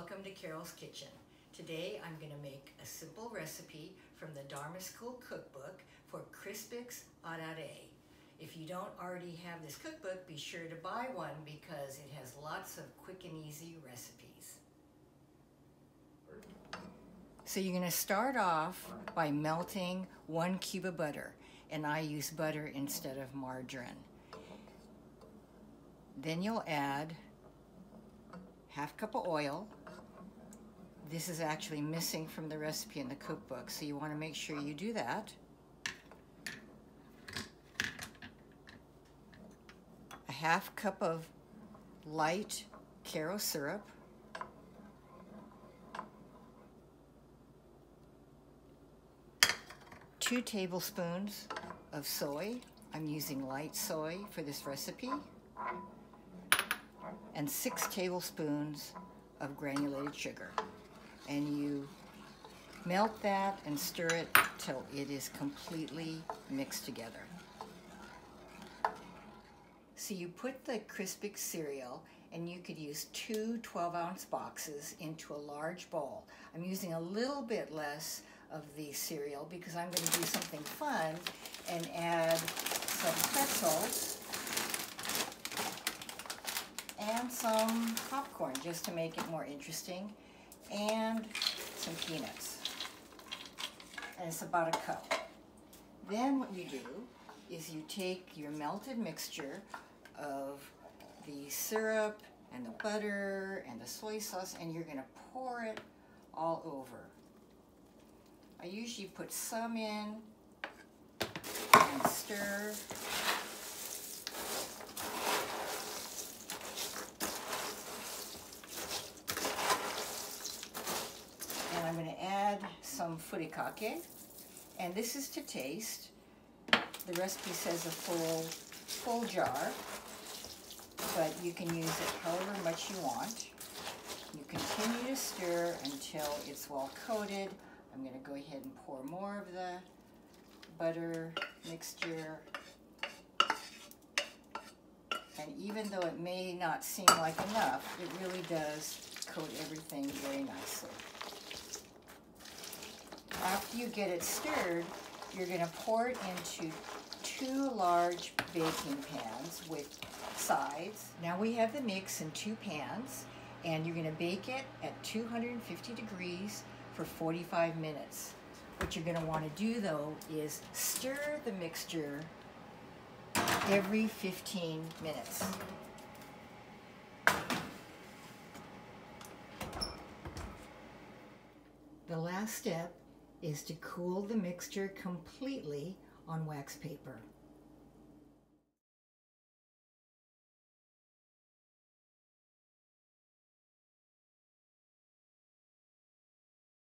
welcome to Carol's Kitchen. Today I'm going to make a simple recipe from the Dharma School cookbook for Crispix Arare. If you don't already have this cookbook, be sure to buy one because it has lots of quick and easy recipes. So you're going to start off by melting one cube of butter, and I use butter instead of margarine. Then you'll add half cup of oil. This is actually missing from the recipe in the cookbook, so you want to make sure you do that. A half cup of light Karo syrup. Two tablespoons of soy. I'm using light soy for this recipe and six tablespoons of granulated sugar. And you melt that and stir it till it is completely mixed together. So you put the Crispix cereal and you could use two 12 ounce boxes into a large bowl. I'm using a little bit less of the cereal because I'm going to do something fun and add some pretzels and some popcorn just to make it more interesting, and some peanuts. And it's about a cup. Then what you do is you take your melted mixture of the syrup and the butter and the soy sauce and you're gonna pour it all over. I usually put some in and stir I'm going to add some furikake, and this is to taste. The recipe says a full, full jar, but you can use it however much you want. You continue to stir until it's well coated. I'm going to go ahead and pour more of the butter mixture. And even though it may not seem like enough, it really does coat everything very nicely. After you get it stirred, you're going to pour it into two large baking pans with sides. Now we have the mix in two pans and you're going to bake it at 250 degrees for 45 minutes. What you're going to want to do though is stir the mixture every 15 minutes. The last step is to cool the mixture completely on wax paper.